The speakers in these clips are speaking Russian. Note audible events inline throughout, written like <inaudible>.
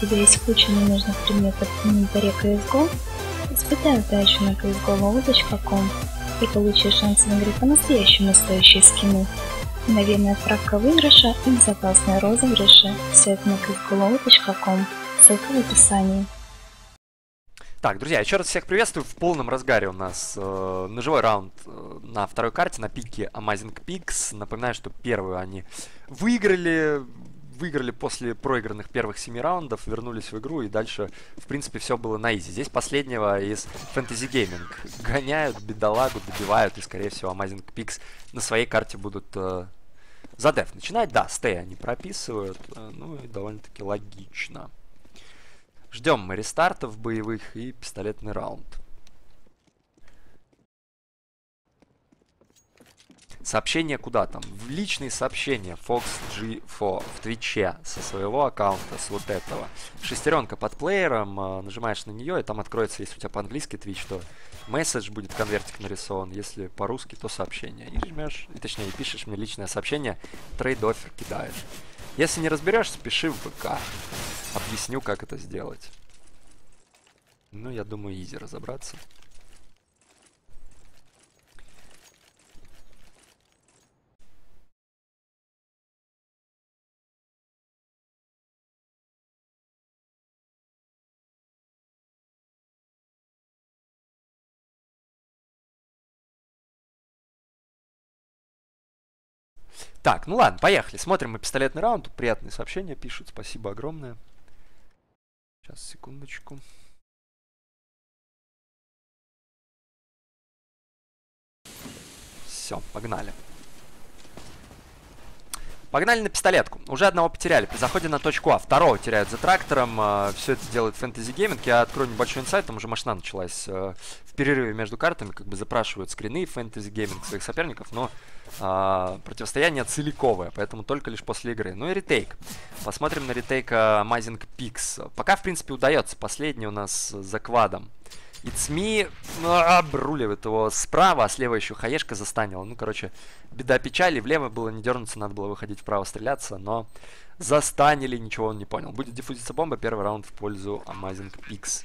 тебя есть куча ненужных предметов в инвентаре CSGO, испытай удачу на csgo.com и получи шанс выиграть по-настоящему стоящие скины. Мгновенная справка выигрыша и безопасные розыгрыши. Все это на csgo.com. Ссылка в описании. Так, друзья, еще раз всех приветствую. В полном разгаре у нас э, ножевой раунд э, на второй карте, на пике Amazing Peaks. Напоминаю, что первую они выиграли, выиграли после проигранных первых семи раундов, вернулись в игру, и дальше, в принципе, все было на изи. Здесь последнего из Fantasy Gaming гоняют, бедолагу добивают, и, скорее всего, Amazing Peaks на своей карте будут э, за деф начинать. Да, стей они прописывают, э, ну и довольно-таки логично. Ждем мы рестартов боевых и пистолетный раунд. Сообщение куда там? В личные сообщения Fox G4 в Твиче со своего аккаунта, с вот этого. Шестеренка под плеером, э, нажимаешь на нее, и там откроется, если у тебя по-английски Twitch, то месседж будет конвертик нарисован, если по-русски, то сообщение. И жмешь, и точнее, пишешь мне личное сообщение, trade offer кидаешь. Если не разберешься, пиши в ВК. Объясню, как это сделать. Ну, я думаю, easy разобраться. Так, ну ладно, поехали. Смотрим мы пистолетный раунд. Тут приятные сообщения пишут. Спасибо огромное. Сейчас, секундочку. Все, погнали. Погнали на пистолетку. Уже одного потеряли. При заходе на точку А. Второго теряют за трактором. Э, все это делает Fantasy Gaming. Я открою небольшой инсайт. Там уже машина началась э, в перерыве между картами. Как бы запрашивают скрины Fantasy Gaming своих соперников. Но э, противостояние целиковое. Поэтому только лишь после игры. Ну и ретейк. Посмотрим на ретейк Amazing Pix. Пока, в принципе, удается. Последний у нас за квадом. It's me ну, обруливает его справа, а слева еще хаешка застанила. Ну, короче, беда печали. Влево было не дернуться, надо было выходить вправо стреляться, но застанили, ничего он не понял. Будет диффузиться бомба, первый раунд в пользу Amazing Pix.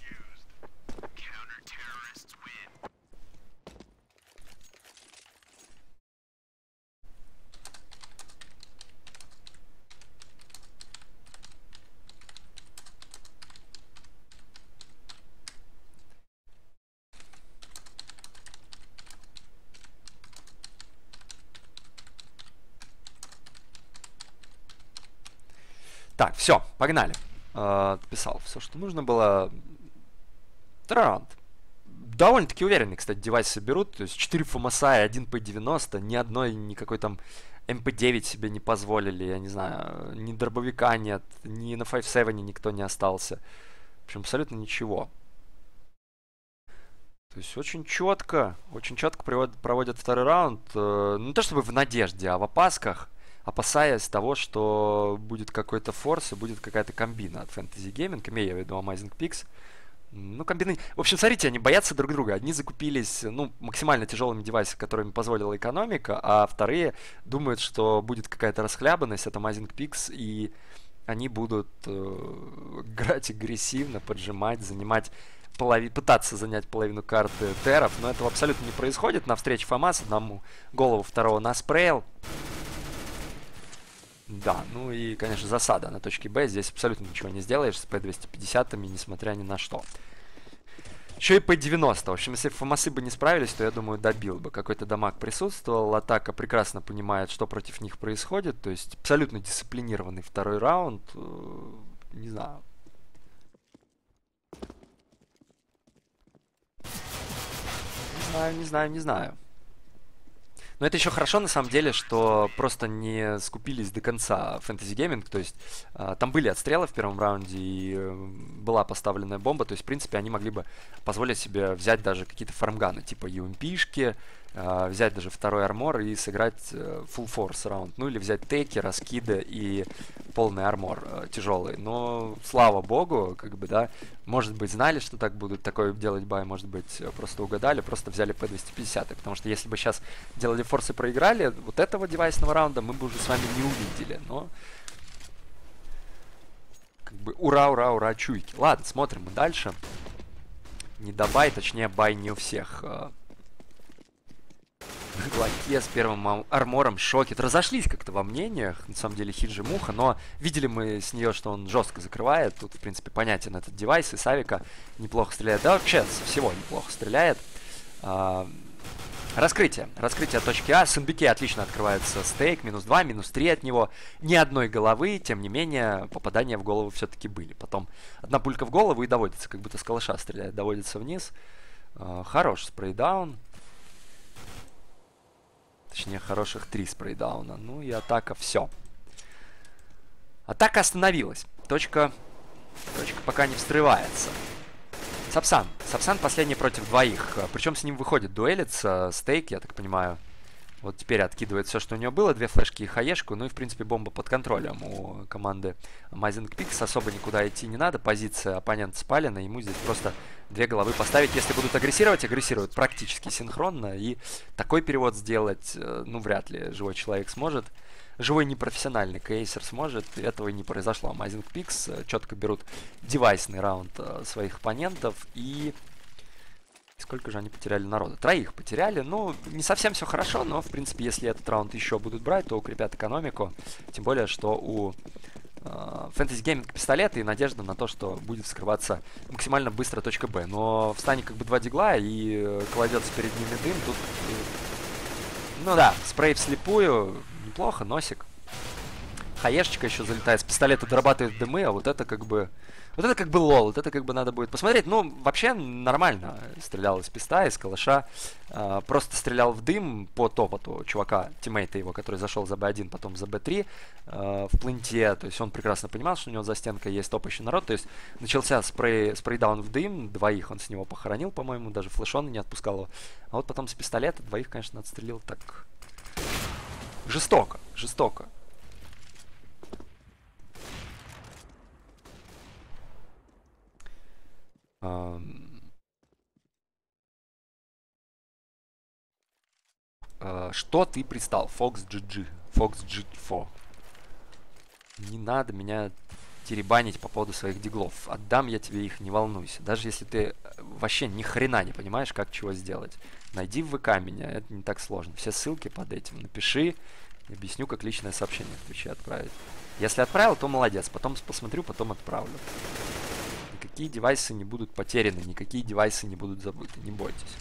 Так, все, погнали. Э, писал все, что нужно было. Второй Довольно-таки уверенный, кстати, девайсы берут. То есть 4 FMSI, 1 P90, ни одной, никакой там MP9 себе не позволили, я не знаю, ни дробовика нет, ни на 5.7 никто не остался. В общем, абсолютно ничего. То есть очень четко, очень четко проводят, проводят второй раунд. Э, не то чтобы в надежде, а в опасках опасаясь того, что будет какой-то форс и будет какая-то комбина от Fantasy Gaming, имея в виду Amazing Pix. Ну, комбины... В общем, смотрите, они боятся друг друга. Одни закупились, ну, максимально тяжелыми девайсами, которыми позволила экономика, а вторые думают, что будет какая-то расхлябанность от Amazing Pix, и они будут э, играть агрессивно, поджимать, занимать полови... пытаться занять половину карты теров, но этого абсолютно не происходит. На встрече ФАМАС одному голову второго наспрейл. Да, ну и, конечно, засада на точке Б. Здесь абсолютно ничего не сделаешь с P250, несмотря ни на что. Еще и P90. В общем, если Фомасы бы не справились, то, я думаю, добил бы. Какой-то дамаг присутствовал. Атака прекрасно понимает, что против них происходит. То есть абсолютно дисциплинированный второй раунд. Э, не знаю. Не знаю, не знаю, не знаю. Но это еще хорошо, на самом деле, что просто не скупились до конца Fantasy Gaming. То есть э, там были отстрелы в первом раунде и э, была поставленная бомба. То есть, в принципе, они могли бы позволить себе взять даже какие-то фармганы, типа UMP-шки, э, взять даже второй армор и сыграть э, full force раунд. Ну или взять теки, раскиды и полный армор э, тяжелый. Но, слава богу, как бы, да, может быть, знали, что так будут такое делать бай, может быть, просто угадали, просто взяли P250. Потому что если бы сейчас делали форсы проиграли, вот этого девайсного раунда мы бы уже с вами не увидели. Но бы ура, ура, ура, чуйки. Ладно, смотрим мы дальше. Не добай, точнее, бай не у всех. А. Глаке с первым армором шокет. Разошлись как-то во мнениях, на самом деле, Хиджи Муха, но видели мы с нее, что он жестко закрывает. Тут, в принципе, понятен этот девайс, и Савика неплохо стреляет. Да, вообще, всего неплохо стреляет. А, Раскрытие. Раскрытие точки А. С НБК отлично открывается стейк. Минус 2, минус 3 от него. Ни одной головы. Тем не менее, попадания в голову все-таки были. Потом одна пулька в голову и доводится, как будто с калаша стреляет. Доводится вниз. Uh, хорош спрейдаун. Точнее, хороших три спрейдауна. Ну и атака все. Атака остановилась. Точка, точка пока не встревается. Сапсан. Сапсан последний против двоих. Причем с ним выходит дуэлиться. Стейк, я так понимаю. Вот теперь откидывает все, что у него было. Две флешки и хаешку. Ну и, в принципе, бомба под контролем у команды Amazing Pix. Особо никуда идти не надо. Позиция оппонента спалена. Ему здесь просто две головы поставить. Если будут агрессировать, агрессируют практически синхронно. И такой перевод сделать, э, ну, вряд ли живой человек сможет живой непрофессиональный кейсер сможет. Этого и не произошло. Amazing Pix э, четко берут девайсный раунд э, своих оппонентов и... Сколько же они потеряли народа? Троих потеряли. Ну, не совсем все хорошо, но, в принципе, если этот раунд еще будут брать, то укрепят экономику. Тем более, что у фэнтези гейминг пистолета и надежда на то, что будет вскрываться максимально быстро точка Б. Но встанет как бы два дигла и э, кладется перед ними дым. Тут, ну да, спрей вслепую, неплохо, носик. Хаешечка еще залетает, с пистолета дорабатывает дымы, а вот это как бы... Вот это как бы лол, вот это как бы надо будет посмотреть. Ну, вообще нормально стрелял из писта, из калаша. Э, просто стрелял в дым по топоту чувака, тиммейта его, который зашел за B1, потом за B3 э, в плинте. То есть он прекрасно понимал, что у него за стенкой есть топающий народ. То есть начался спрей, спрейдаун в дым, двоих он с него похоронил, по-моему, даже флешон не отпускал его. А вот потом с пистолета двоих, конечно, отстрелил так Жестоко, жестоко. Что ты пристал? Fox GG. Fox G4. Не надо меня теребанить по поводу своих диглов. Отдам я тебе их, не волнуйся. Даже если ты э, вообще ни хрена не понимаешь, как чего сделать. Найди в ВК меня, это не так сложно. Все ссылки под этим. Напиши, объясню, как личное сообщение в Твиче отправить. Если отправил, то молодец. Потом посмотрю, потом отправлю. Никакие девайсы не будут потеряны, никакие девайсы не будут забыты. Не бойтесь.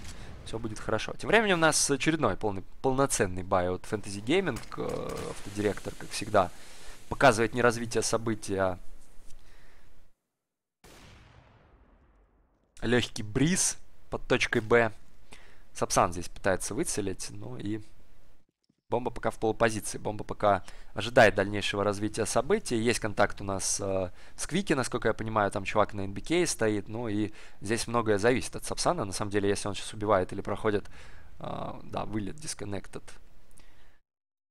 Все будет хорошо. Тем временем у нас очередной полный, полноценный бай от Fantasy Gaming. Э, автодиректор, как всегда, показывает не развитие событий, а легкий бриз под точкой Б. Сапсан здесь пытается выцелить, ну и бомба пока в полупозиции. Бомба пока ожидает дальнейшего развития событий. Есть контакт у нас э, с Квики, насколько я понимаю, там чувак на NBK стоит, ну и здесь многое зависит от Сапсана. На самом деле, если он сейчас убивает или проходит, э, да, вылет disconnected.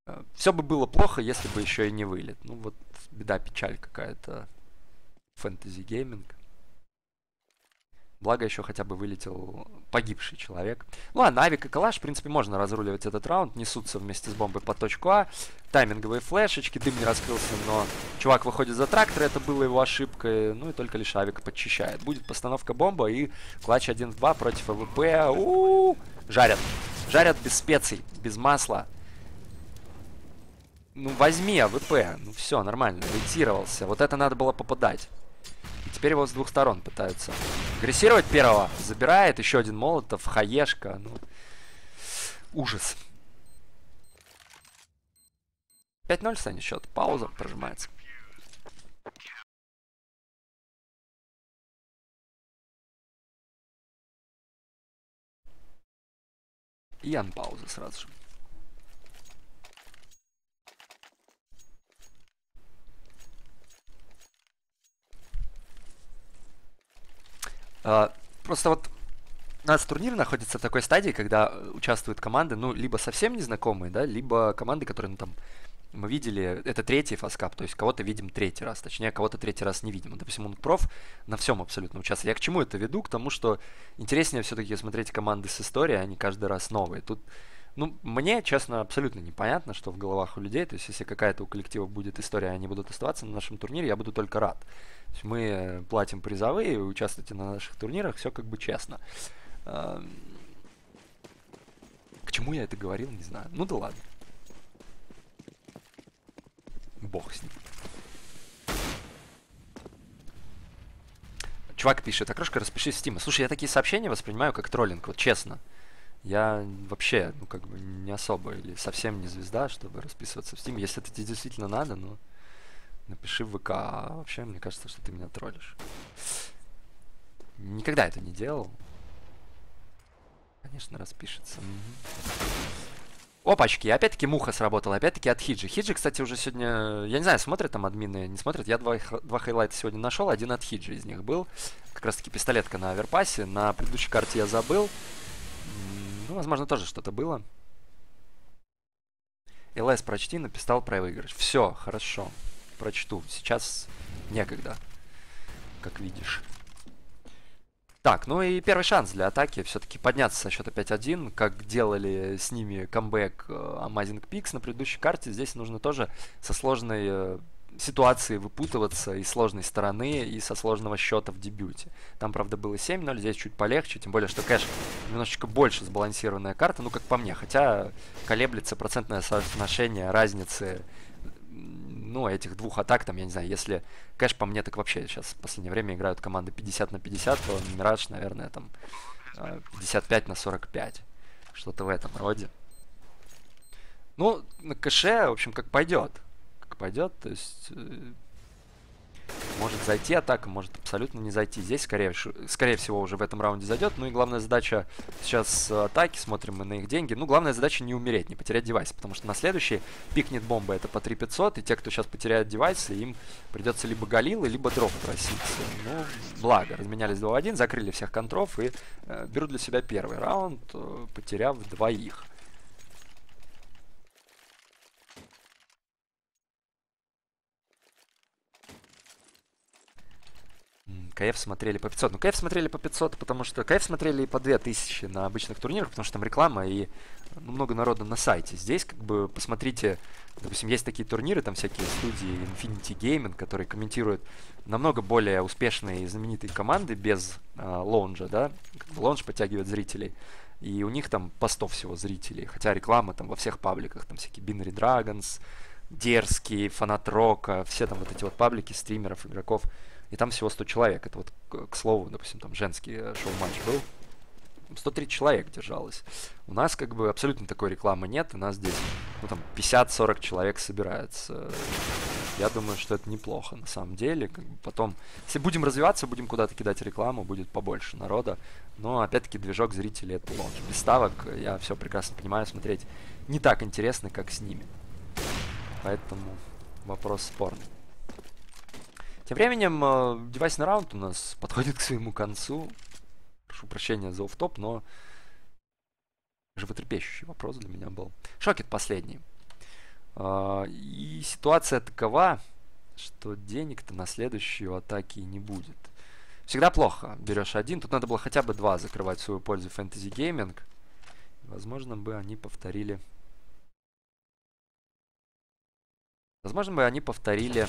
Э, все бы было плохо, если бы еще и не вылет. Ну вот беда, печаль какая-то. Fantasy Gaming. Благо еще хотя бы вылетел погибший человек. Ну а на Авик и Калаш, в принципе, можно разруливать этот раунд. Несутся вместе с бомбой по точку А. Тайминговые флешечки, дым не раскрылся, но чувак выходит за трактор, это было его ошибкой. Ну и только лишь Авик подчищает. Будет постановка бомба и клатч 1 в 2 против AWP. У -у -у! Жарят. Жарят без специй, без масла. Ну возьми AWP. Ну все, нормально. Ретировался. Вот это надо было попадать. Теперь его с двух сторон пытаются агрессировать первого. Забирает еще один молотов, хаешка. Ну, ужас. 5-0 станет счет. Пауза прожимается. И анпауза сразу же. Просто вот у нас турнир находится в такой стадии, когда участвуют команды, ну, либо совсем незнакомые, да, либо команды, которые, ну, там, мы видели, это третий фаскап, то есть кого-то видим третий раз, точнее, кого-то третий раз не видим. Допустим, он проф на всем абсолютно участвует. Я к чему это веду? К тому, что интереснее все-таки смотреть команды с историей, а не каждый раз новые. Тут Ну, мне, честно, абсолютно непонятно, что в головах у людей. То есть, если какая-то у коллектива будет история, они будут оставаться на нашем турнире, я буду только рад. То есть, мы платим призовые, вы участвуете на наших турнирах, все как бы честно. К чему я это говорил, не знаю. Ну да ладно. Бог с ним. Чувак пишет, окрошка, распишись в Steam. Слушай, я такие сообщения воспринимаю как троллинг, вот честно. Я вообще, ну, как бы, не особо или совсем не звезда, чтобы расписываться в Steam. Если это тебе действительно надо, ну, напиши в ВК. А вообще, мне кажется, что ты меня троллишь. Никогда это не делал. Конечно, распишется. Угу. Опачки, опять-таки муха сработала, опять-таки от Хиджи. Хиджи, кстати, уже сегодня, я не знаю, смотрят там админы, не смотрят. Я два, два хайлайта сегодня нашел, один от Хиджи из них был. Как раз-таки пистолетка на оверпасе. На предыдущей карте я забыл. Ну, возможно, тоже что-то было. ЛС прочти, написал про выигрыш. Все, хорошо. Прочту. Сейчас некогда, как видишь. Так, ну и первый шанс для атаки все-таки подняться со счета 5-1, как делали с ними камбэк э, Amazing Pix на предыдущей карте. Здесь нужно тоже со сложной э, ситуации выпутываться и сложной стороны, и со сложного счета в дебюте. Там, правда, было 7-0, здесь чуть полегче, тем более, что кэш немножечко больше сбалансированная карта, ну, как по мне, хотя колеблется процентное соотношение разницы ну, этих двух атак, там, я не знаю, если кэш по мне, так вообще сейчас в последнее время играют команды 50 на 50, то Мираж, наверное, там 55 э, на 45. Что-то в этом роде. Ну, на кэше, в общем, как пойдет. Пойдет, то есть э, может зайти атака, может абсолютно не зайти. Здесь, скорее, скорее всего, уже в этом раунде зайдет. Ну и главная задача сейчас атаки, смотрим мы на их деньги. Ну, главная задача не умереть, не потерять девайс, потому что на следующий пикнет бомба это по 3500, и те, кто сейчас потеряет девайсы, им придется либо галилы, либо дроп просить. Ну, благо, разменялись 2-1, закрыли всех контров и э, берут для себя первый раунд, э, потеряв двоих. КФ смотрели по 500. Ну, КФ смотрели по 500, потому что КФ смотрели и по 2000 на обычных турнирах, потому что там реклама и ну, много народа на сайте. Здесь, как бы, посмотрите, допустим, есть такие турниры, там всякие студии Infinity Gaming, которые комментируют намного более успешные и знаменитые команды без э, лонжа, да. Лонж подтягивает зрителей. И у них там по 100 всего зрителей. Хотя реклама там во всех пабликах, там всякие Binary Dragons, Дерзкий, Фанат Рока, все там вот эти вот паблики стримеров, игроков и там всего 100 человек. Это вот, к слову, допустим, там женский э, шоу-матч был. 130 человек держалось. У нас как бы абсолютно такой рекламы нет. У нас здесь, ну там, 50-40 человек собирается. Я думаю, что это неплохо на самом деле. Как бы потом, если будем развиваться, будем куда-то кидать рекламу, будет побольше народа. Но опять-таки движок зрителей это лонж. Без ставок я все прекрасно понимаю, смотреть не так интересно, как с ними. Поэтому вопрос спорный. Тем временем, э, девайсный раунд у нас подходит к своему концу. Прошу прощения за офф-топ, но животрепещущий вопрос для меня был. Шокет последний. Э, и ситуация такова, что денег-то на следующую атаки не будет. Всегда плохо. Берешь один. Тут надо было хотя бы два закрывать в свою пользу Fantasy Gaming. Возможно бы они повторили... Возможно бы они повторили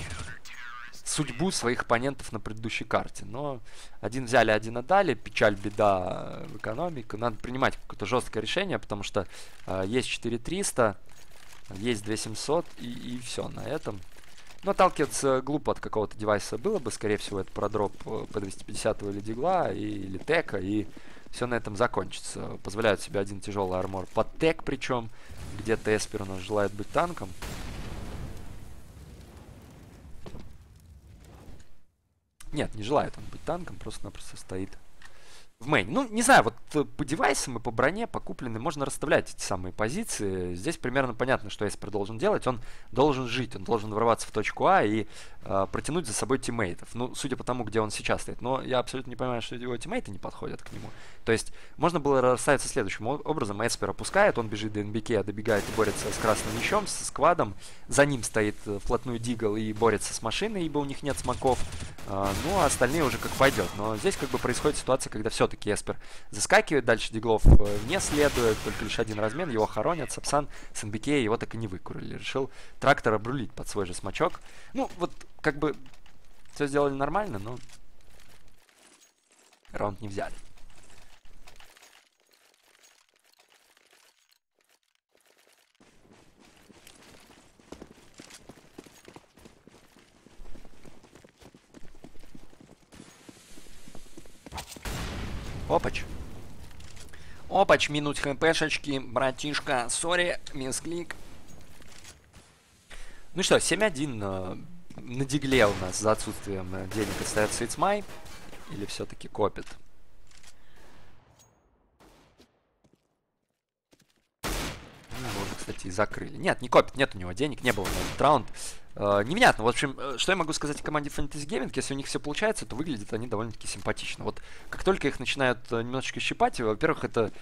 судьбу своих оппонентов на предыдущей карте. Но один взяли, один отдали. Печаль, беда в экономике. Надо принимать какое-то жесткое решение, потому что э, есть 4300, есть 2700 и, и все на этом. Но отталкиваться глупо от какого-то девайса было бы. Скорее всего, это продроп э, по 250 или Дигла, и, или Тека, и все на этом закончится. Позволяют себе один тяжелый армор под Тек причем, где-то Эспер у нас желает быть танком. Нет, не желает он быть танком, просто-напросто стоит в мейне. Ну, не знаю, вот э, по девайсам и по броне покуплены можно расставлять эти самые позиции. Здесь примерно понятно, что Эспер должен делать. Он должен жить, он должен ворваться в точку А и протянуть за собой тиммейтов. Ну, судя по тому, где он сейчас стоит. Но я абсолютно не понимаю, что его тиммейты не подходят к нему. То есть, можно было расставиться следующим образом. Эспер опускает, он бежит до НБК, добегает и борется с красным мечом, с сквадом. За ним стоит э, вплотную Дигл и борется с машиной, ибо у них нет смоков. А, ну, а остальные уже как пойдет. Но здесь как бы происходит ситуация, когда все-таки Эспер заскакивает, дальше Диглов э, не следует, только лишь один размен, его хоронят, Сапсан с НБК его так и не выкурили. Решил трактор обрулить под свой же смачок. Ну, вот как бы все сделали нормально, но раунд не взяли. Опач. Опач, минут хпшечки, братишка. Сори, мисклик. Ну что, 7-1 э, на дигле у нас за отсутствием э, денег остается Ицмай. Или все-таки копит? Ну, уже, кстати, и закрыли. Нет, не копит, нет у него денег, не было на этот раунд. Uh, невнятно. В общем, э, что я могу сказать о команде Fantasy Gaming, если у них все получается, то выглядят они довольно-таки симпатично. Вот как только их начинают немножечко щипать, во-первых, это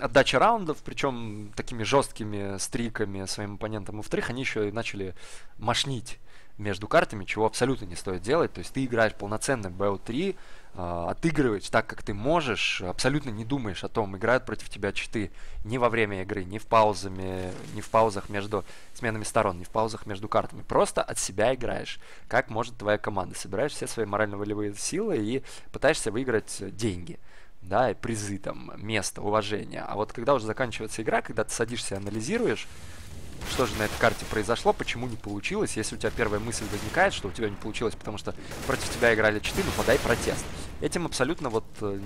отдача раундов, причем такими жесткими стриками своим оппонентам. Во-вторых, они еще и начали мошнить между картами, чего абсолютно не стоит делать. То есть ты играешь полноценный BO3, э, отыгрываешь так, как ты можешь, абсолютно не думаешь о том, играют против тебя читы ни во время игры, ни в паузами, ни в паузах между сменами сторон, ни в паузах между картами. Просто от себя играешь, как может твоя команда. Собираешь все свои морально-волевые силы и пытаешься выиграть деньги да, и призы, там, место, уважение. А вот когда уже заканчивается игра, когда ты садишься и анализируешь, что же на этой карте произошло, почему не получилось. Если у тебя первая мысль возникает, что у тебя не получилось, потому что против тебя играли 4, ну подай протест. Этим абсолютно вот э,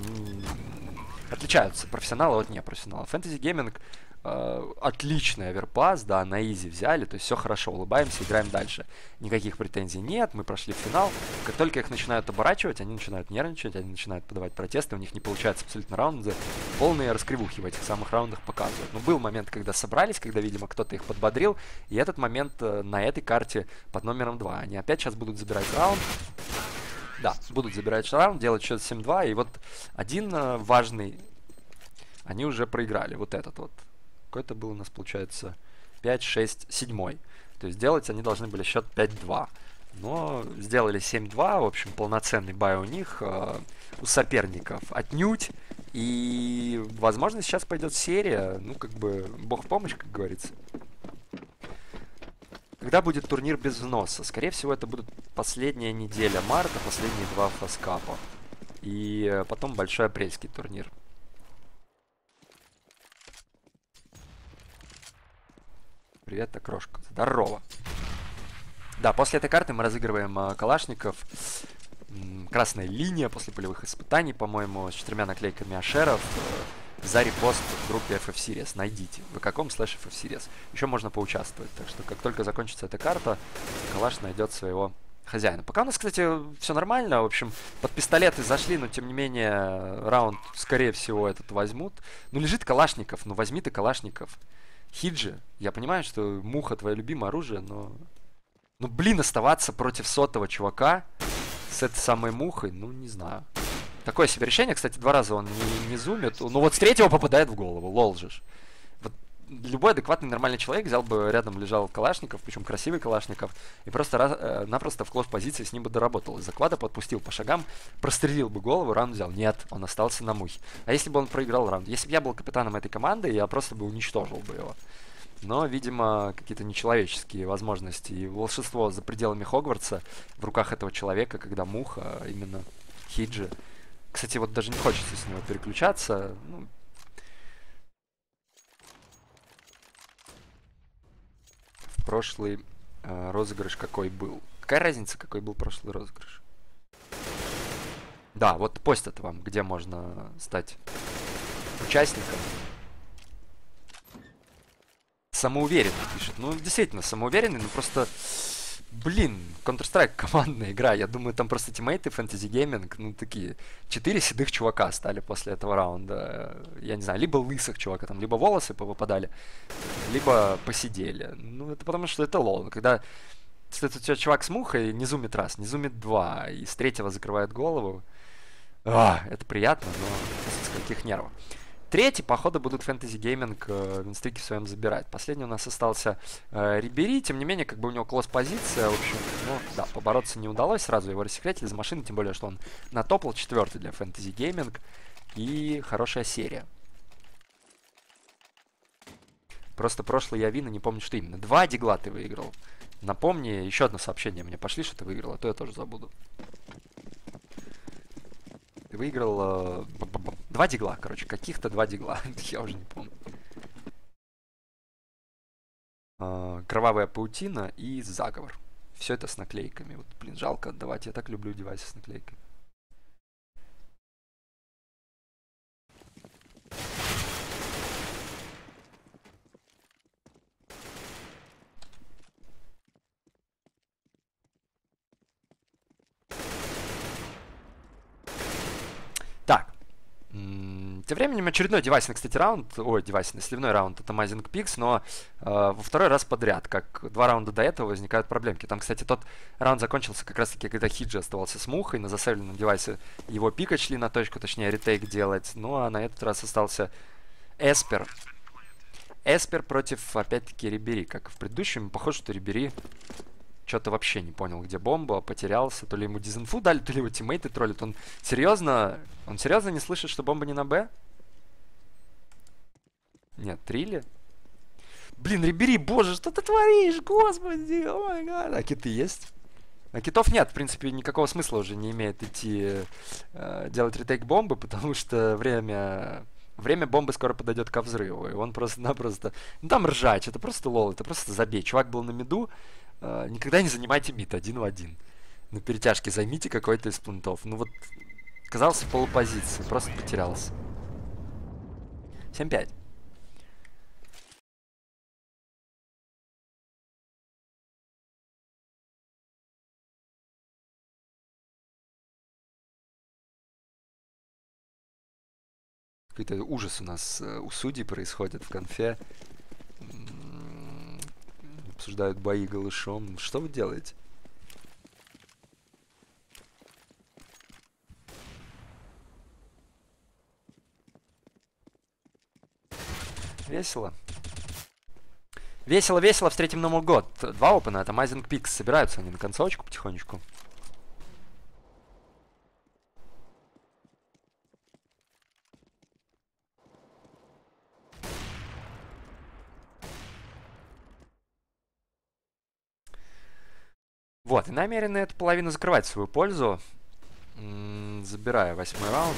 отличаются профессионалы от непрофессионалов. Fantasy Gaming отличный Overpass, да, на easy взяли, то есть все хорошо, улыбаемся, играем дальше. Никаких претензий нет, мы прошли финал. Как только их начинают оборачивать, они начинают нервничать, они начинают подавать протесты, у них не получается абсолютно раунды. Полные раскривухи в этих самых раундах показывают. Но был момент, когда собрались, когда, видимо, кто-то их подбодрил, и этот момент э, на этой карте под номером 2. Они опять сейчас будут забирать раунд. Да, будут забирать раунд, делать счет 7-2. И вот один э, важный они уже проиграли. Вот этот вот. Какой-то был у нас, получается, 5, 6, 7. То есть делать они должны были счет 5-2. Но сделали 7-2, в общем, полноценный бай у них, э, у соперников отнюдь. И, возможно, сейчас пойдет серия, ну, как бы, бог в помощь, как говорится. Когда будет турнир без взноса? Скорее всего, это будет последняя неделя марта, последние два фаскапа. И потом большой апрельский турнир. Привет, окрошка. Здорово. Да, после этой карты мы разыгрываем э, калашников. Красная линия после полевых испытаний, по-моему, с четырьмя наклейками Ашеров. Э, за репост в группе FF Series. Найдите. В каком слэш FF Series. Еще можно поучаствовать. Так что, как только закончится эта карта, калаш найдет своего хозяина. Пока у нас, кстати, все нормально. В общем, под пистолеты зашли, но тем не менее раунд, скорее всего, этот возьмут. Ну, лежит Калашников. Ну, возьми ты Калашников. Хиджи, я понимаю, что муха твое любимое оружие, но... Ну, блин, оставаться против сотого чувака с этой самой мухой, ну, не знаю. Такое себе решение, кстати, два раза он не, не зумит. Ну, вот с третьего попадает в голову, лол же любой адекватный нормальный человек взял бы рядом лежал Калашников, причем красивый Калашников, и просто раз, э, напросто в клош позиции с ним бы доработал. Из заклада подпустил по шагам, прострелил бы голову, раунд взял. Нет, он остался на мухе. А если бы он проиграл раунд? Если бы я был капитаном этой команды, я просто бы уничтожил бы его. Но, видимо, какие-то нечеловеческие возможности и волшебство за пределами Хогвартса в руках этого человека, когда муха, а именно Хиджи. Кстати, вот даже не хочется с него переключаться. Ну, прошлый э, розыгрыш какой был. Какая разница, какой был прошлый розыгрыш? Да, вот постят вам, где можно стать участником. Самоуверенный пишет. Ну, действительно, самоуверенный, но просто Блин, Counter-Strike командная игра. Я думаю, там просто тиммейты Fantasy Gaming, ну, такие, четыре седых чувака стали после этого раунда. Я не знаю, либо лысых чувака, там, либо волосы повыпадали, либо посидели. Ну, это потому что это LOL. Когда если у тебя чувак с мухой не зумит раз, не зумит два, и с третьего закрывает голову, а, это приятно, но с каких нервов. Третий, походу, будут Fantasy Gaming э, win streak'и в своем забирать. Последний у нас остался э, Рибери, тем не менее, как бы у него класс позиция, в общем, ну, да, побороться не удалось, сразу его рассекретили за машины, тем более, что он натопал четвертый для Fantasy Gaming, и хорошая серия. Просто прошлый я вина, не помню, что именно. Два дигла ты выиграл. Напомни, еще одно сообщение мне пошли, что ты выиграл, а то я тоже забуду. Ты выиграл э, два дигла, короче, каких-то два дигла. <laughs> я уже не помню. Э, кровавая паутина и заговор. Все это с наклейками. Вот, блин, жалко отдавать. Я так люблю девайсы с наклейками. Тем временем очередной девайсный, кстати, раунд, ой, девайсный, сливной раунд от Amazing Pix, но э, во второй раз подряд, как два раунда до этого, возникают проблемки. Там, кстати, тот раунд закончился как раз-таки, когда Хиджи оставался с мухой, на засейвленном девайсе его пика шли на точку, точнее, ретейк делать, ну а на этот раз остался Эспер. Эспер против, опять-таки, Рибери, как в предыдущем. Похоже, что Рибери что-то вообще не понял, где бомба, потерялся, то ли ему дизинфу дали, то ли его тиммейты троллят. Он серьезно, он серьезно не слышит, что бомба не на Б? Нет, Трилли? Блин, Рибери, боже, что ты творишь, господи, о май гад. А киты есть? А китов нет, в принципе, никакого смысла уже не имеет идти э, делать ретейк бомбы, потому что время время бомбы скоро подойдет ко взрыву. И он просто-напросто... Ну там ржач, это просто лол, это просто забей. Чувак был на миду, э, никогда не занимайте мид один в один. На перетяжке займите какой-то из плентов. Ну вот, оказался в полупозиции, просто потерялся. 7-5. Какой-то ужас у нас э, у судей происходит в конфе. Обсуждают бои голышом. Что вы делаете? Весело. Весело, весело, встретим Новый год. Два опена, это Майзинг Пикс. Собираются они на концовочку потихонечку. Вот, и намерены эту половину закрывать в свою пользу. забирая восьмой раунд.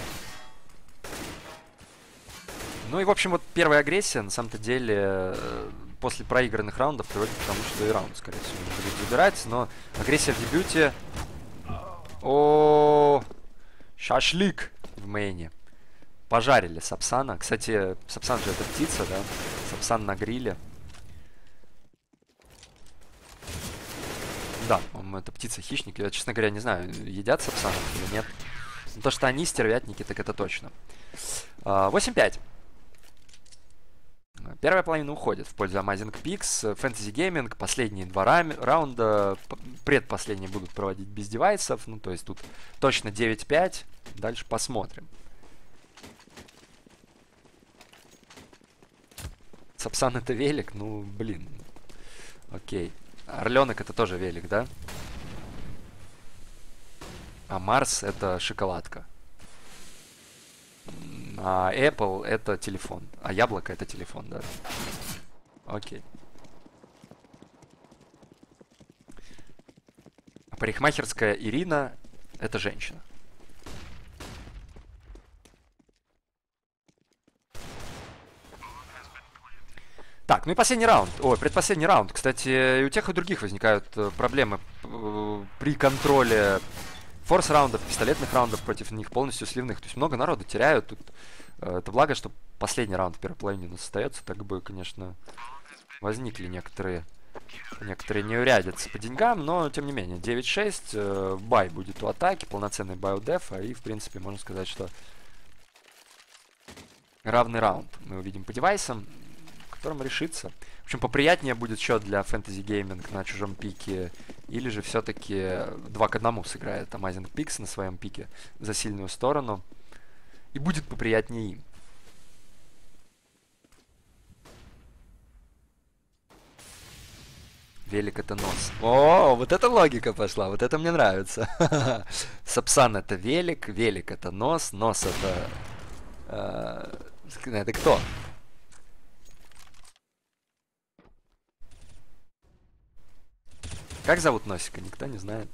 Ну и, в общем, вот первая агрессия, на самом-то деле, э, после проигранных раундов приводит к тому, что и раунд, скорее всего, будет забирать. Но агрессия в дебюте... О, шашлик в мейне. Пожарили Сапсана. Кстати, Сапсан же это птица, да? Сапсан на гриле. Да, по-моему, это птица-хищник. Я, честно говоря, не знаю, едят сапсанов или нет. Но то, что они стервятники, так это точно. 8-5. А, Первая половина уходит в пользу Amazing Pix. Fantasy Gaming последние два раунда, предпоследние будут проводить без девайсов. Ну, то есть тут точно 9-5. Дальше посмотрим. Сапсан это велик? Ну, блин. Окей. Орленок это тоже велик, да? А Марс это шоколадка. А Apple это телефон. А яблоко это телефон, да. Окей. А парикмахерская Ирина это женщина. Так, ну и последний раунд. Ой, предпоследний раунд. Кстати, и у тех, и у других возникают э, проблемы э, при контроле форс раундов, пистолетных раундов против них полностью сливных. То есть много народу теряют. Тут, э, это благо, что последний раунд в первой половине у нас остается. Так бы, конечно, возникли некоторые некоторые неурядицы по деньгам, но тем не менее 9-6, э, бай будет у атаки, полноценный бай у дефа, и в принципе можно сказать, что равный раунд мы увидим по девайсам котором решится. В общем, поприятнее будет счет для фэнтези гейминг на чужом пике, или же все-таки 2 к 1 сыграет Amazing Pix на своем пике за сильную сторону, и будет поприятнее им. Велик это нос. О, вот эта логика пошла, вот это мне нравится. <laughs> Сапсан это велик, велик это нос, нос это... Э, это кто? Как зовут Носика? Никто не знает.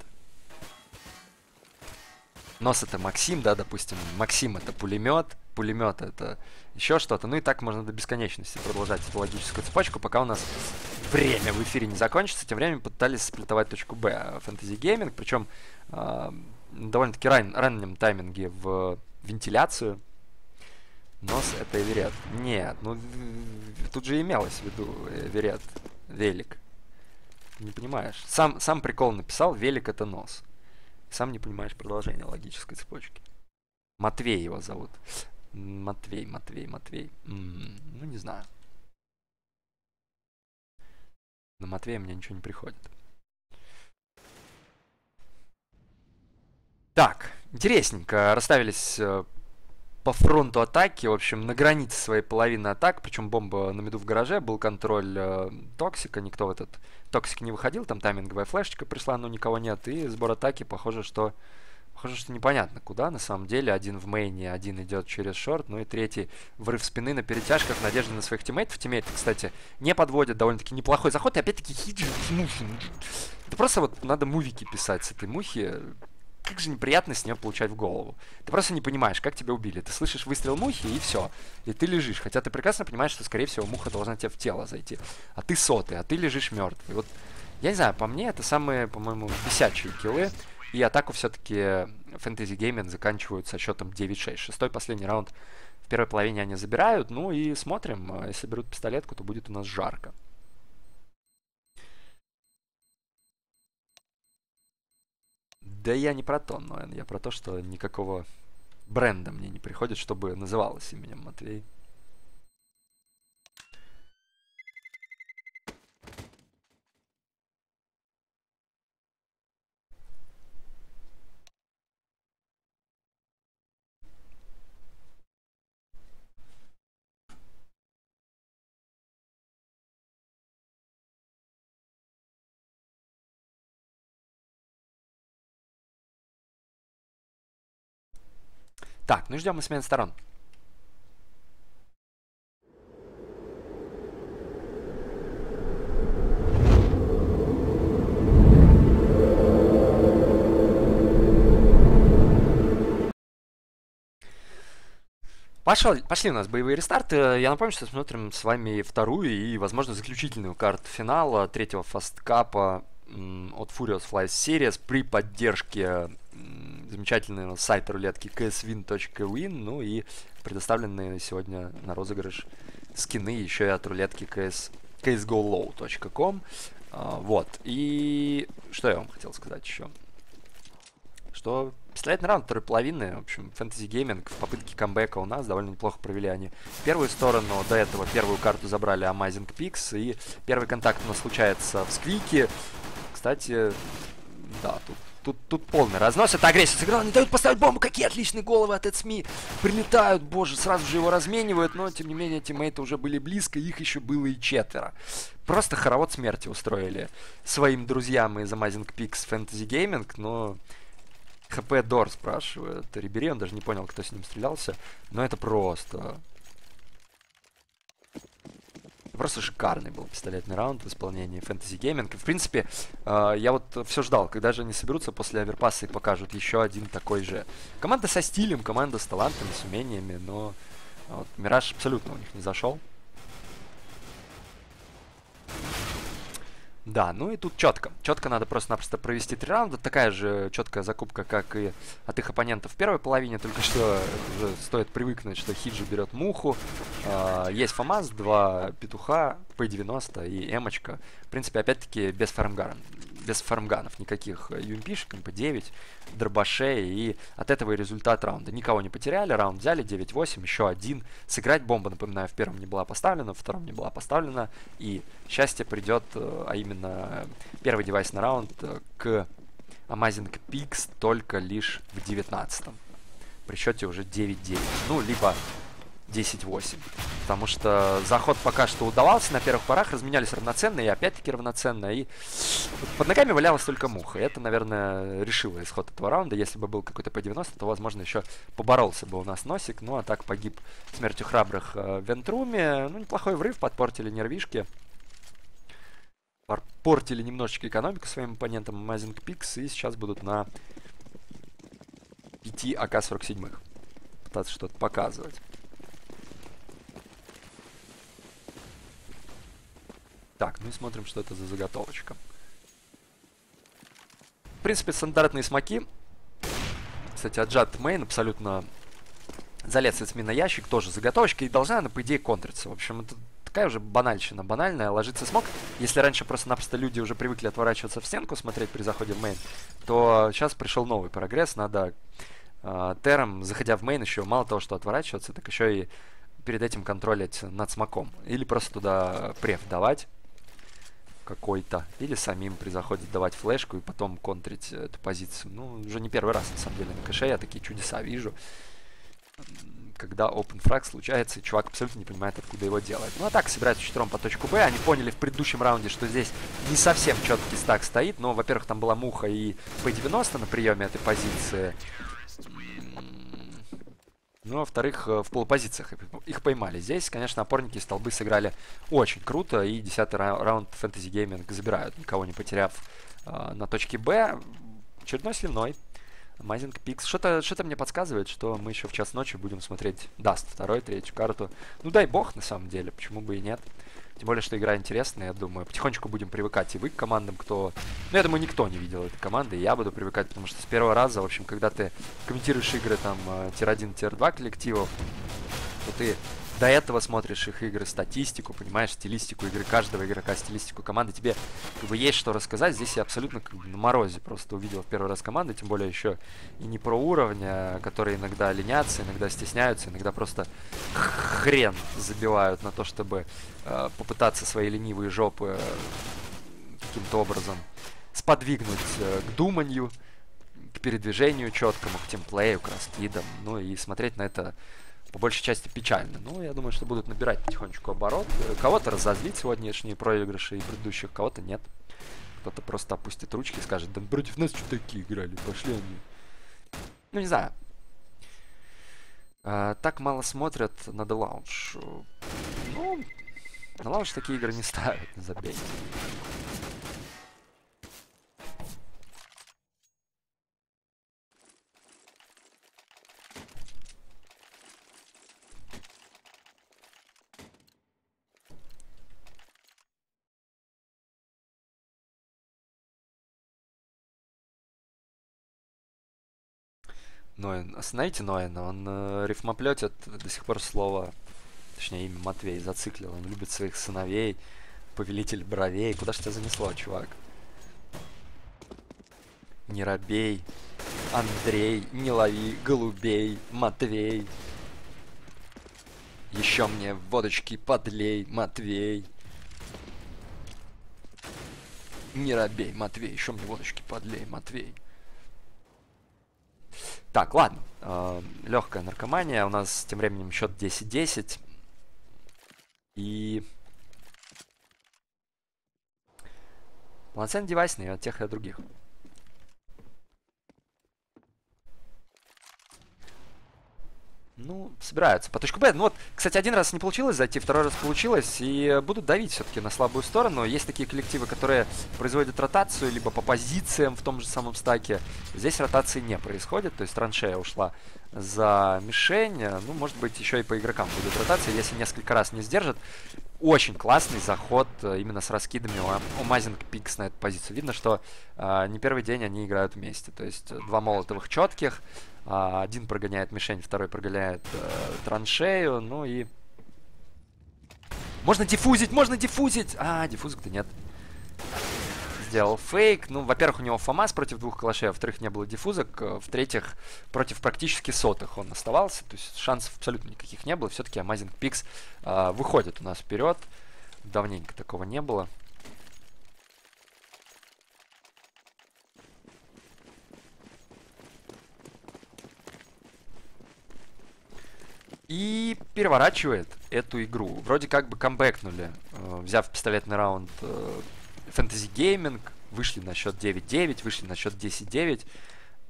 Нос это Максим, да, допустим. Максим это пулемет, пулемет это еще что-то. Ну и так можно до бесконечности продолжать эту логическую цепочку, пока у нас время в эфире не закончится. Тем временем пытались сплитовать точку Б фэнтези гейминг, причем э, довольно-таки ран, раннем тайминге в вентиляцию. Нос это Эверет. Нет, ну тут же имелось в виду Эверет, велик. Не понимаешь. Сам, сам прикол написал, велик это нос. Сам не понимаешь продолжение логической цепочки. Матвей его зовут. Матвей, Матвей, Матвей. М -м, ну, не знаю. На Матвея мне ничего не приходит. Так, интересненько. Расставились э, по фронту атаки, в общем, на границе своей половины атак, причем бомба на меду в гараже, был контроль э, Токсика, никто в этот Токсик не выходил, там тайминговая флешечка пришла, но никого нет, и сбор атаки, похоже, что Похоже, что непонятно куда. На самом деле, один в мейне, один идет через short, ну и третий врыв спины на перетяжках, надежда на своих тиммейтов. Тиммейты, кстати, не подводят, довольно-таки неплохой заход. И опять-таки хиджи. Это просто вот надо мувики писать с этой мухи как же неприятно с нее получать в голову. Ты просто не понимаешь, как тебя убили. Ты слышишь выстрел мухи, и все. И ты лежишь. Хотя ты прекрасно понимаешь, что, скорее всего, муха должна тебе в тело зайти. А ты сотый, а ты лежишь мертвый. Вот, я не знаю, по мне, это самые, по-моему, бесячие киллы. И атаку все-таки фэнтези гейминг заканчивают со счетом 9-6. Шестой последний раунд в первой половине они забирают. Ну и смотрим. А если берут пистолетку, то будет у нас жарко. Да я не про то, но я про то, что никакого бренда мне не приходит, чтобы называлось именем Матвей. Так, ну ждем мы смен сторон. Пошел, пошли у нас боевые рестарты. Я напомню, что смотрим с вами вторую и, возможно, заключительную карту финала третьего фасткапа от Furious Flies Series при поддержке замечательного сайта рулетки cswin.win, ну и предоставленные сегодня на розыгрыш скины еще и от рулетки cs, csgolow.com. А, вот, и что я вам хотел сказать еще? Что пистолетный раунд второй половины, в общем, фэнтези гейминг в попытке камбэка у нас довольно неплохо провели они первую сторону, до этого первую карту забрали Amazing Pix, и первый контакт у нас случается в сквике. Кстати, да, тут Тут, тут полный разнос. Это агрессия сыграла. Не дают поставить бомбу. Какие отличные головы от СМИ. Прилетают, боже, сразу же его разменивают. Но, тем не менее, тиммейты уже были близко. Их еще было и четверо. Просто хоровод смерти устроили своим друзьям из Amazing Pix Fantasy Gaming. Но ХП Дор спрашивает. Рибери, он даже не понял, кто с ним стрелялся. Но это просто Просто шикарный был пистолетный раунд в исполнении Fantasy Gaming. В принципе, э, я вот все ждал, когда же они соберутся после оверпасса и покажут еще один такой же. Команда со стилем, команда с талантами, с умениями, но вот, Мираж абсолютно у них не зашел. Да, ну и тут четко. Четко надо просто-напросто провести три раунда. Такая же четкая закупка, как и от их оппонентов в первой половине. Только что уже стоит привыкнуть, что Хиджи берет муху. Э, есть ФАМАС, два петуха, P90 и Эмочка. Принципе, опять-таки без фармгана без фармганов, никаких UMP-шек, MP9, дробашей, и от этого и результат раунда. Никого не потеряли, раунд взяли, 9-8, еще один. Сыграть бомба, напоминаю, в первом не была поставлена, в втором не была поставлена, и счастье придет, э, а именно первый девайс на раунд э, к Amazing Pix только лишь в 19 при счете уже 9-9. Ну, либо 10-8. потому что заход пока что удавался на первых порах, разменялись равноценно и опять-таки равноценно, и под ногами валялась только муха. И это, наверное, решило исход этого раунда. Если бы был какой-то P90, то, возможно, еще поборолся бы у нас Носик, ну а так погиб смертью храбрых э, в Вентруме. Ну, неплохой врыв, подпортили нервишки. Портили немножечко экономику своим оппонентам Amazing Pix, и сейчас будут на 5 АК-47 пытаться что-то показывать. Так, ну и смотрим, что это за заготовочка. В принципе, стандартные смоки. Кстати, отжат мейн абсолютно залез СМИ на ящик, тоже заготовочка, и должна она, по идее, контриться. В общем, это такая уже банальщина, банальная, ложится smoke. Если раньше просто-напросто люди уже привыкли отворачиваться в стенку, смотреть при заходе в main, то сейчас пришел новый прогресс, надо э, тером, заходя в main, еще мало того, что отворачиваться, так еще и перед этим контрить над smoke ом. Или просто туда преф давать, какой-то, или самим при заходе давать флешку и потом контрить эту позицию. Ну, уже не первый раз, на самом деле, на кэше я такие чудеса вижу. Когда open frag случается, и чувак абсолютно не понимает, откуда его делать. Ну, а так, собираются четвером по точку Б. Они поняли в предыдущем раунде, что здесь не совсем четкий стак стоит. Но, во-первых, там была муха и P90 на приеме этой позиции. Ну, во-вторых, э, в полупозициях их поймали. Здесь, конечно, опорники столбы сыграли очень круто. И десятый раунд Fantasy Gaming забирают, никого не потеряв э, на точке Б. Очередной сливной. Amazing Pigs. Что-то что мне подсказывает, что мы еще в час ночи будем смотреть Dust второй, третью карту. Ну, дай бог, на самом деле, почему бы и нет. Тем более, что игра интересная, я думаю. Потихонечку будем привыкать и вы к командам, кто... Ну, я думаю, никто не видел этой команды, и я буду привыкать, потому что с первого раза, в общем, когда ты комментируешь игры там tier-1, tier-2 коллективов, то ты до этого смотришь их игры, статистику, понимаешь, стилистику игры каждого игрока, стилистику команды, тебе как бы есть что рассказать. Здесь я абсолютно как бы на морозе просто увидел в первый раз команды, тем более еще и не про уровня, которые иногда ленятся, иногда стесняются, иногда просто хрен забивают на то, чтобы э, попытаться свои ленивые жопы э, каким-то образом сподвигнуть э, к думанию, к передвижению четкому, к темплею, к раскидам, ну и смотреть на это по большей части печально. Ну, я думаю, что будут набирать потихонечку оборот. Кого-то разозлить сегодняшние проигрыши и предыдущих, кого-то нет. Кто-то просто опустит ручки и скажет, да против нас что такие играли, пошли они. Ну, не знаю. А, так мало смотрят на The Lounge. Ну, на Lounge такие игры не ставят, забейте. Ноин. Остановите Ноина, он э, рифмоплетит до сих пор слово, точнее имя Матвей зациклил. Он любит своих сыновей, повелитель бровей. Куда ж тебя занесло, чувак? Не робей, Андрей, не лови голубей, Матвей. Еще мне водочки подлей, Матвей. Не робей, Матвей, еще мне водочки подлей, Матвей. Так, ладно. Э, легкая наркомания. У нас тем временем счет 10-10. И... Полноценный девайсный от тех и других. Ну, собираются по точку Б. Ну вот, кстати, один раз не получилось зайти, второй раз получилось. И будут давить все-таки на слабую сторону. Есть такие коллективы, которые производят ротацию, либо по позициям в том же самом стаке. Здесь ротации не происходит. То есть траншея ушла за мишень. Ну, может быть, еще и по игрокам будет ротация, если несколько раз не сдержат. Очень классный заход э, именно с раскидами у Мазинг Пикс на эту позицию. Видно, что э, не первый день они играют вместе. То есть два молотовых четких. А, один прогоняет мишень, второй прогоняет э, траншею, ну и... Можно диффузить, можно диффузить! А, диффузок-то нет. Сделал фейк. Ну, во-первых, у него ФАМАС против двух калашей, а во-вторых, не было диффузок. Э, в-третьих, против практически сотых он оставался. То есть шансов абсолютно никаких не было. Все-таки Amazing Pix э, выходит у нас вперед. Давненько такого не было. И переворачивает эту игру. Вроде как бы камбэкнули, э, взяв пистолетный раунд Fantasy Gaming, вышли на счет 9-9, вышли на счет 10-9,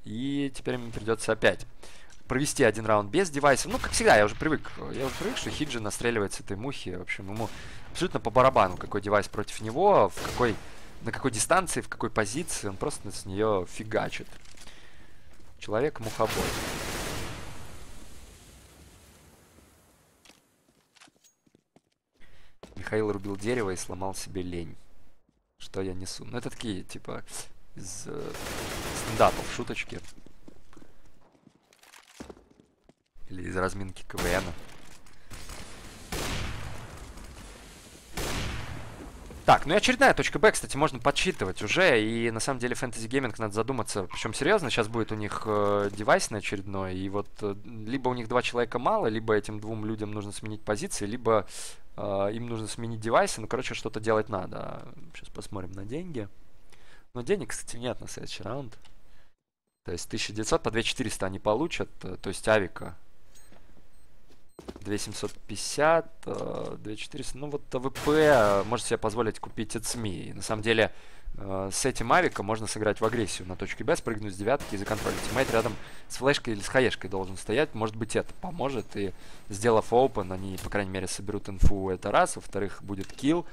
и теперь им придется опять провести один раунд без девайса. Ну, как всегда, я уже привык. Я уже привык, что Хиджи настреливает с этой мухи. В общем, ему абсолютно по барабану, какой девайс против него, в какой, на какой дистанции, в какой позиции. Он просто с нее фигачит. Человек-мухобой. Михаил рубил дерево и сломал себе лень. Что я несу? Ну, это такие, типа, из э, стендапов, шуточки. Или из разминки КВН. Так, ну и очередная точка Б, кстати, можно подсчитывать уже. И на самом деле Fantasy Gaming надо задуматься, причем серьезно, сейчас будет у них э, девайс на очередной. И вот э, либо у них два человека мало, либо этим двум людям нужно сменить позиции, либо э, им нужно сменить девайсы. Ну, короче, что-то делать надо. Сейчас посмотрим на деньги. Но денег, кстати, нет на следующий раунд. То есть 1900 по 2400 они получат. Э, то есть авика 2750, 2400. Ну вот АВП э, может себе позволить купить от СМИ. на самом деле э, с этим авиком можно сыграть в агрессию на точке Б, спрыгнуть с девятки и законтролить. Teammate рядом с флешкой или с хаешкой должен стоять. Может быть это поможет. И сделав open, они, по крайней мере, соберут инфу. Это раз. Во-вторых, будет kill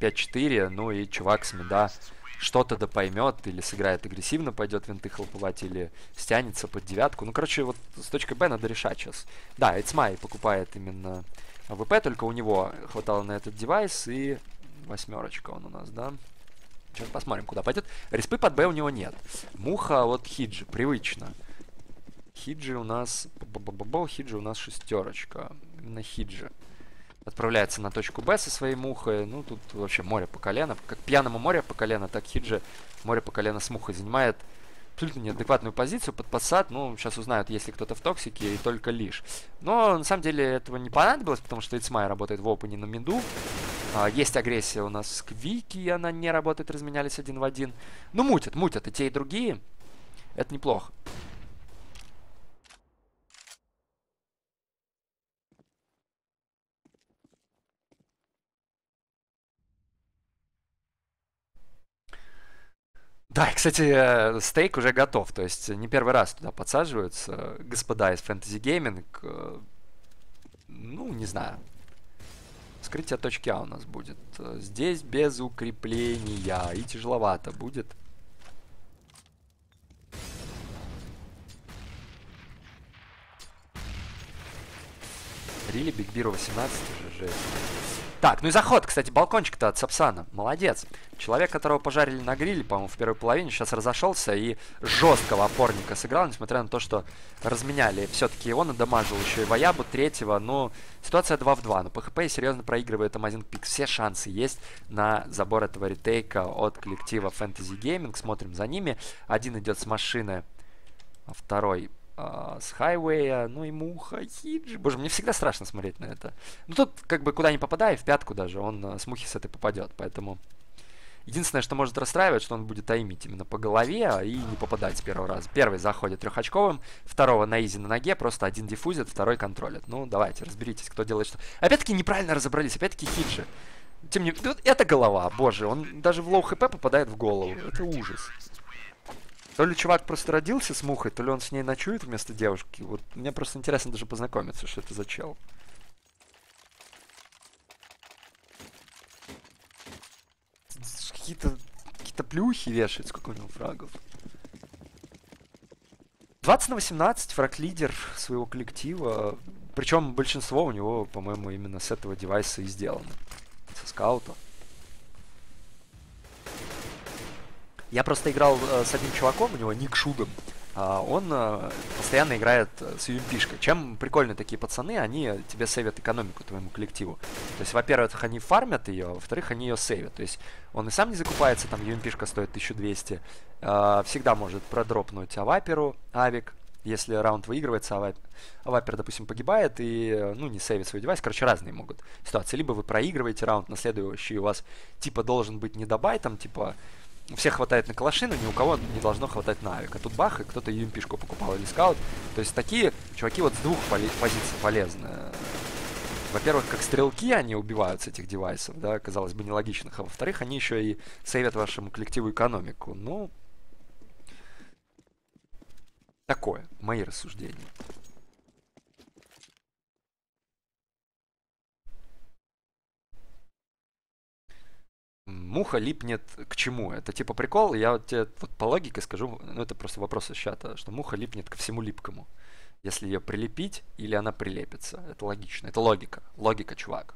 5-4. Ну и чувак с мида что-то да поймет, или сыграет агрессивно, пойдет винты хлоповать, или стянется под девятку. Ну, короче, вот с точкой Б надо решать сейчас. Да, Эцмай покупает именно АВП, только у него хватало на этот девайс, и восьмерочка он у нас, да? Сейчас посмотрим, куда пойдет. Респы под Б у него нет. Муха от Хиджи, привычно. Хиджи у нас... Хиджи у нас шестерочка. Именно Хиджи отправляется на точку Б со своей мухой. Ну, тут вообще море по колено. Как пьяному море по колено, так Хиджи море по колено с мухой занимает абсолютно неадекватную позицию под посад. Ну, сейчас узнают, если кто-то в токсике, и только лишь. Но, на самом деле, этого не понадобилось, потому что Ицмай работает в опене на миду. А, есть агрессия у нас с Квики, она не работает, разменялись один в один. Ну, мутят, мутят и те, и другие. Это неплохо. Да, и, кстати, э, стейк уже готов. То есть не первый раз туда подсаживаются господа из Fantasy Gaming. Э, ну, не знаю. Скрытие точки А у нас будет. Здесь без укрепления. И тяжеловато будет. Рили, Бигбиру 18 уже жесть. Так, ну и заход, кстати, балкончик-то от Сапсана. Молодец. Человек, которого пожарили на гриле, по-моему, в первой половине, сейчас разошелся и жесткого опорника сыграл, несмотря на то, что разменяли. Все-таки его надамажил еще и Ваябу третьего. Но ситуация 2 в 2. Но ПХП серьезно проигрывает Amazing Pix. Все шансы есть на забор этого ретейка от коллектива Fantasy Gaming. Смотрим за ними. Один идет с машины, а второй а, с хайвея, ну и муха, хиджи. Боже, мне всегда страшно смотреть на это. Ну тут как бы куда не попадая, в пятку даже, он а, с мухи с этой попадет, поэтому... Единственное, что может расстраивать, что он будет таймить именно по голове и не попадать с первого раза. Первый заходит трехочковым, второго на изи на ноге, просто один диффузит, второй контролит. Ну, давайте, разберитесь, кто делает что. Опять-таки неправильно разобрались, опять-таки хиджи. Тем не менее, это голова, боже, он даже в low HP попадает в голову. Это ужас. То ли чувак просто родился с мухой, то ли он с ней ночует вместо девушки. Вот мне просто интересно даже познакомиться, что это за чел. Какие-то какие-то плюхи вешает, сколько у него фрагов. 20 на 18, фраг лидер своего коллектива. Причем большинство у него, по-моему, именно с этого девайса и сделано. Со скаута. Я просто играл э, с одним чуваком, у него ник. Uh, он uh, постоянно играет uh, с UMP-шкой. Чем прикольны такие пацаны, они тебе сейвят экономику твоему коллективу. То есть, во-первых, они фармят ее, а во-вторых, они ее сейвят. То есть, он и сам не закупается, там UMP-шка стоит 1200. Всегда может продропнуть аваперу, авик, если раунд выигрывается, а авапер, допустим, погибает и, ну, не сейвит свой девайс. Короче, разные могут ситуации. Либо вы проигрываете раунд, на следующий у вас, типа, должен быть недобай, там, типа, у всех хватает на калаши, но ни у кого не должно хватать на авик. Тут бах, и кто-то юмпишку покупал или скаут. То есть такие чуваки вот с двух позиций полезны. Во-первых, как стрелки они убивают с этих девайсов, да, казалось бы, нелогичных. А во-вторых, они еще и сейвят вашему коллективу экономику. Ну, такое, мои рассуждения. Муха липнет к чему? Это типа прикол, я вот тебе вот по логике скажу, ну это просто вопрос из чата, что муха липнет ко всему липкому. Если ее прилепить или она прилепится. Это логично, это логика. Логика, чувак.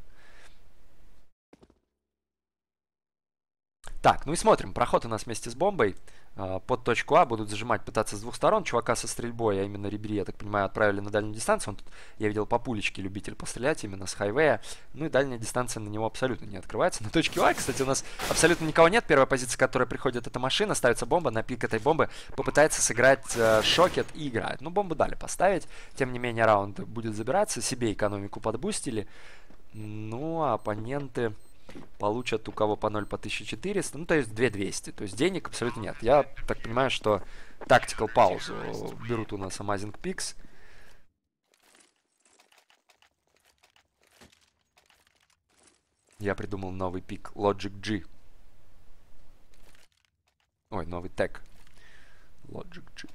Так, ну и смотрим. Проход у нас вместе с бомбой. А, под точку А будут зажимать, пытаться с двух сторон. Чувака со стрельбой, а именно Рибери, я так понимаю, отправили на дальнюю дистанцию. Он тут, я видел по пулечке любитель пострелять именно с хайвея. Ну и дальняя дистанция на него абсолютно не открывается. На точке А, кстати, у нас абсолютно никого нет. Первая позиция, которая приходит, это машина. Ставится бомба. На пик этой бомбы попытается сыграть э, шокет и играет. Ну, бомбу дали поставить. Тем не менее, раунд будет забираться. Себе экономику подбустили. Ну, а оппоненты получат у кого по 0 по 1400, ну то есть 2200, то есть денег абсолютно нет. Я так понимаю, что тактикал паузу берут у нас Amazing Pix. Я придумал новый пик Logic G. Ой, новый тег. Logic G.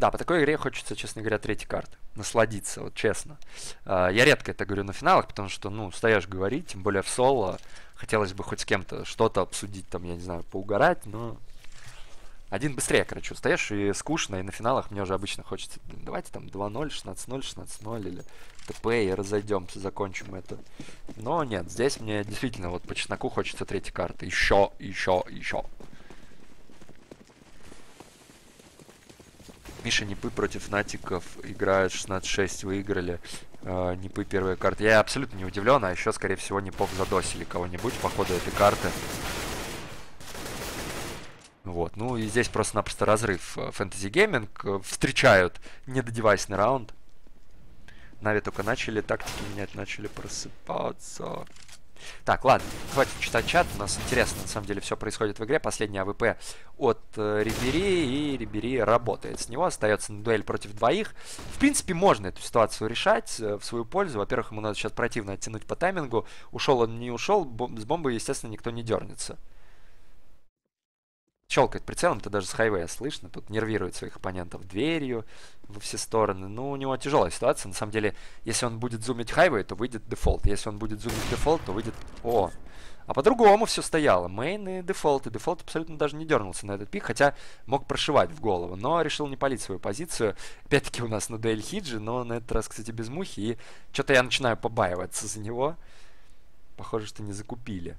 Да, по такой игре хочется, честно говоря, третьей карты. Насладиться, вот честно. А, я редко это говорю на финалах, потому что, ну, стоишь говорить, тем более в соло. Хотелось бы хоть с кем-то что-то обсудить, там, я не знаю, поугарать, но... Один быстрее, короче, устаешь и скучно, и на финалах мне уже обычно хочется, давайте там 2-0, 16-0, 16-0 или ТП и разойдемся, закончим это. Но нет, здесь мне действительно вот по чесноку хочется третьей карты. Еще, еще, еще. Миша Непы против Натиков играют 16-6, выиграли. Э, Непы первая карта. Я абсолютно не удивлен, а еще, скорее всего, Непов задосили кого-нибудь по ходу этой карты. Вот, ну и здесь просто-напросто разрыв. Fantasy Gaming встречают недодевайсный раунд. Нави только начали тактики менять, начали просыпаться. Так, ладно, хватит читать чат. У нас интересно, на самом деле, все происходит в игре. Последний АВП от э, Рибери, и Рибери работает. С него остается дуэль против двоих. В принципе, можно эту ситуацию решать э, в свою пользу. Во-первых, ему надо сейчас противно оттянуть по таймингу. Ушел он, не ушел. Бом с бомбой, естественно, никто не дернется щелкает прицелом, это даже с хайвея слышно. Тут нервирует своих оппонентов дверью во все стороны. Ну, у него тяжелая ситуация. На самом деле, если он будет зумить хайвей, то выйдет дефолт. Если он будет зумить дефолт, то выйдет... О! А по-другому все стояло. Main и дефолт. И дефолт абсолютно даже не дернулся на этот пик, хотя мог прошивать в голову. Но решил не палить свою позицию. Опять-таки у нас на дуэль хиджи, но на этот раз, кстати, без мухи. И что-то я начинаю побаиваться за него. Похоже, что не закупили.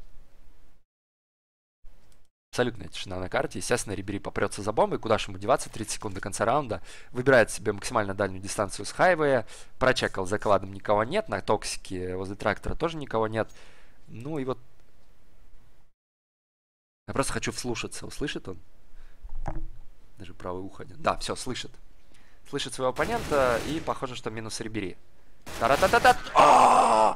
Абсолютная тишина на карте. Естественно, Рибери попрется за бомбой. Куда же ему деваться? 30 секунд до конца раунда. Выбирает себе максимально дальнюю дистанцию с хайвея. Прочекал за складом никого нет. На токсике возле трактора тоже никого нет. Ну и вот... Я просто хочу вслушаться. Услышит он? Даже правый ухо. Да, все, слышит. Слышит своего оппонента. И похоже, что минус Рибери. Та-та-та-та!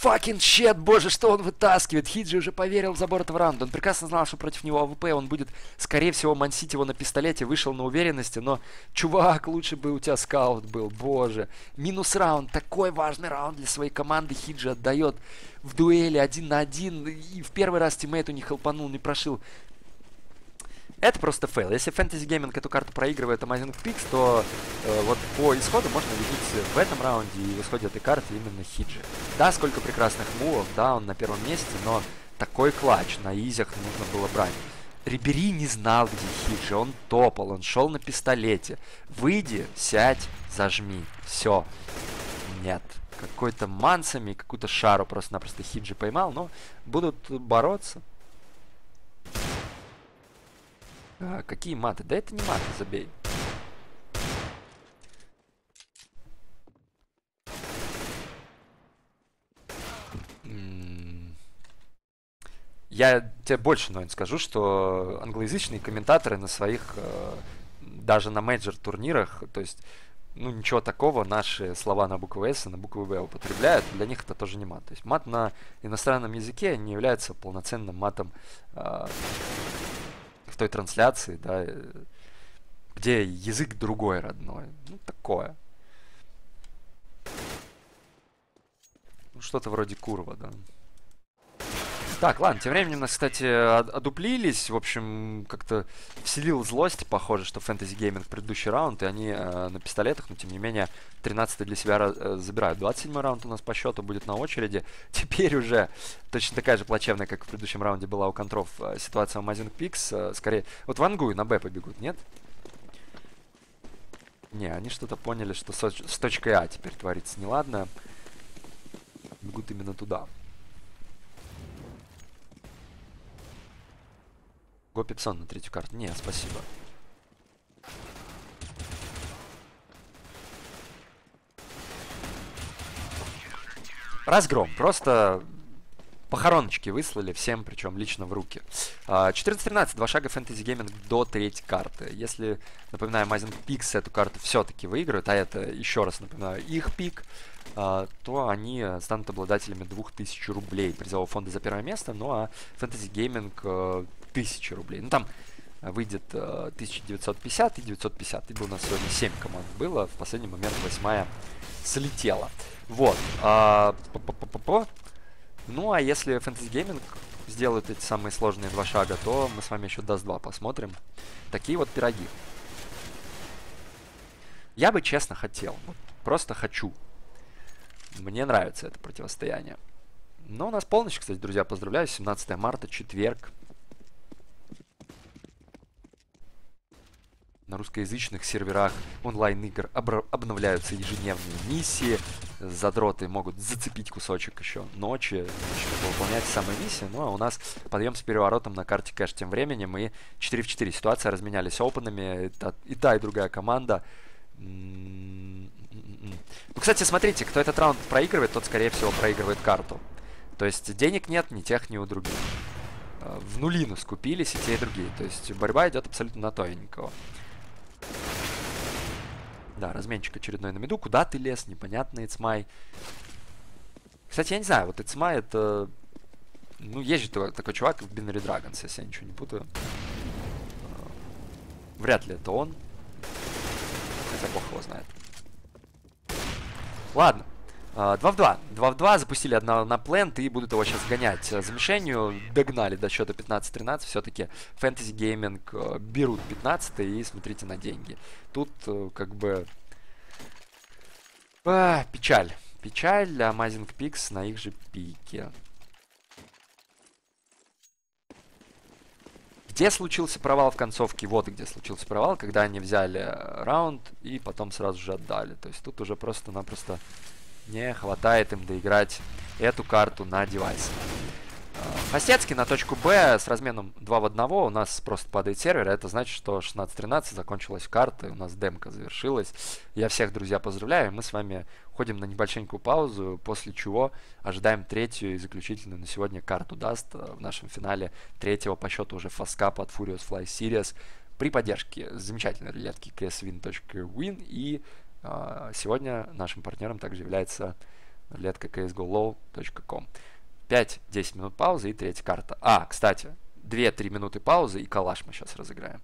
Fucking shit, боже, что он вытаскивает. Хиджи уже поверил в забор этого раунда. Он прекрасно знал, что против него АВП он будет, скорее всего, мансить его на пистолете. Вышел на уверенности, но, чувак, лучше бы у тебя скаут был, боже. Минус раунд, такой важный раунд для своей команды. Хиджи отдает в дуэли один на один. И в первый раз teammate у не хелпанул, не прошил. Это просто fail. Если Fantasy Gaming эту карту проигрывает Amazing Pigs, то э, вот по исходу можно видеть в этом раунде и в исходе этой карты именно Хиджи. Да, сколько прекрасных move ов, да, он на первом месте, но такой clutch на изях нужно было брать. Рибери не знал, где Хиджи, он топал, он шел на пистолете. Выйди, сядь, зажми. Все. Нет. Какой-то мансами, какую-то шару просто-напросто Хиджи поймал, но будут бороться. А, какие маты? Да это не маты, забей. Я тебе больше, но скажу, что англоязычные комментаторы на своих, э, даже на major турнирах, то есть, ну ничего такого, наши слова на букву S и на букву B употребляют, для них это тоже не мат. То есть мат на иностранном языке не является полноценным матом а, той трансляции, да, э, где язык другой родной. Ну, такое. Ну, что-то вроде курва, да. Так, ладно, тем временем нас, кстати, одуплились. В общем, как-то вселил злость, похоже, что фэнтези гейминг предыдущий раунд, и они э, на пистолетах, но тем не менее 13 для себя э, забирают. 27 раунд у нас по счету будет на очереди. <laughs> Теперь уже точно такая же плачевная, как в предыдущем раунде была у контров э, ситуация у Amazing Pix. Э, скорее, вот и на Б побегут, нет? Не, они что-то поняли, что с, с точкой А теперь творится неладно. Бегут именно туда. Го 500 на третью карту. Не, спасибо. Разгром. Просто похороночки выслали всем, причем лично в руки. 14-13, а, два шага фэнтези гейминг до третьей карты. Если, напоминаю, Мазинг Пикс эту карту все-таки выиграют, а это, еще раз напоминаю, их пик, а, то они станут обладателями 2000 рублей призового фонда за первое место, ну а фэнтези гейминг 1000 рублей. Ну там э, выйдет э, 1950 и 950. Ибо у нас сегодня 7 команд было. В последний момент восьмая слетела. Вот. А, ну, а если Fantasy Gaming сделает эти самые сложные два шага, то мы с вами еще Dust 2 посмотрим. Такие вот пироги. Я бы честно хотел. Просто хочу. Мне нравится это противостояние. Но у нас полночь, кстати, друзья, поздравляю. 17 марта, четверг. На русскоязычных серверах онлайн-игр обновляются ежедневные миссии. Задроты могут зацепить кусочек еще ночи, чтобы выполнять самые миссии. Ну а у нас подъем с переворотом на карте кэш тем временем. И 4 в 4 ситуация разменялись опенами. И и та, и другая команда. Ну, кстати, смотрите, кто этот раунд проигрывает, тот, скорее всего, проигрывает карту. То есть денег нет ни тех, ни у других. Э, в нулину скупились и те, и другие. То есть борьба идет абсолютно на то и никого. Да, разменчик очередной на меду. Куда ты лез? Непонятно, Ицмай. Кстати, я не знаю, вот Ицмай это... Ну, есть же такой чувак в Binary Dragons, если я ничего не путаю. Вряд ли это он. Хотя бог его знает. Ладно. 2 в 2. 2 в 2. Запустили одного на плент и будут его сейчас гонять за мишенью. Догнали до счета 15-13. Все-таки фэнтези гейминг э, берут 15 и смотрите на деньги. Тут э, как бы... А, печаль. Печаль Amazing Pix на их же пике. Где случился провал в концовке? Вот где случился провал, когда они взяли э, раунд и потом сразу же отдали. То есть тут уже просто-напросто не хватает им доиграть эту карту на девайсе. Фастецкий на точку Б с разменом 2 в 1 у нас просто падает сервер. Это значит, что 16-13 закончилась карта, у нас демка завершилась. Я всех, друзья, поздравляю. Мы с вами уходим на небольшенькую паузу, после чего ожидаем третью и заключительную на сегодня карту даст э, в нашем финале третьего по счету уже фаскапа от Furious Fly Series при поддержке замечательной рулетки cswin.win и а, сегодня нашим партнером также является летка csgolow.com. 5-10 минут паузы и третья карта. А, кстати, 2-3 минуты паузы и калаш мы сейчас разыграем.